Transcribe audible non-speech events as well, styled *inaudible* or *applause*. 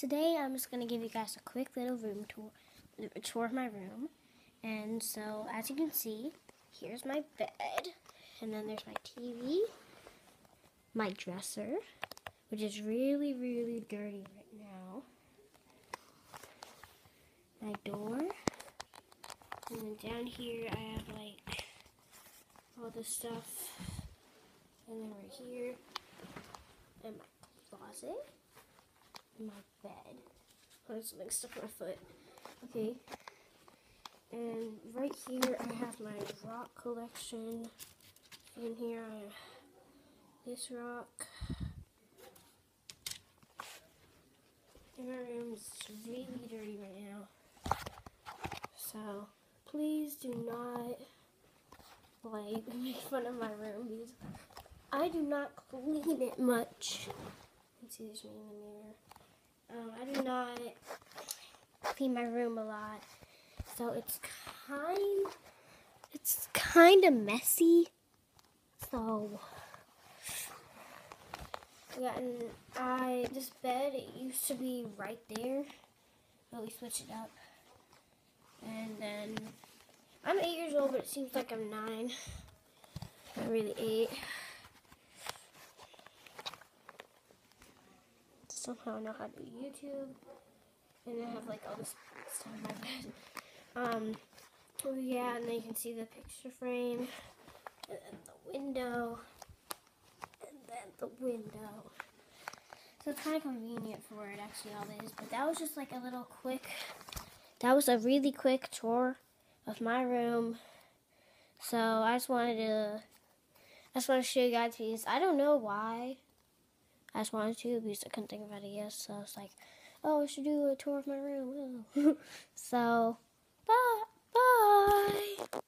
today I'm just going to give you guys a quick little room tour, tour of my room. And so, as you can see, here's my bed, and then there's my TV, my dresser, which is really, really dirty right now, my door, and then down here I have like all this stuff, and then right here, and my closet my bed. There's something stuck on my foot. Okay. And right here I have my rock collection. In here I have this rock. And my room's really dirty right now. So please do not like *laughs* make fun of my room because I do not clean it much. You can see this me in the mirror. Um, I do not clean my room a lot, so it's kind it's kind of messy. So yeah, and I this bed it used to be right there, but we switched it up. And then I'm eight years old, but it seems like I'm nine. I'm really eight. Somehow know how to do YouTube. And I have like all this stuff on my bed. Um, yeah, and then you can see the picture frame, and then the window, and then the window. So it's kind of convenient for it actually all is. But that was just like a little quick, that was a really quick tour of my room. So I just wanted to, I just want to show you guys these. I don't know why. I just wanted to because I couldn't think of ideas. So I was like, oh, I should do a tour of my room. *laughs* so, bye. Bye.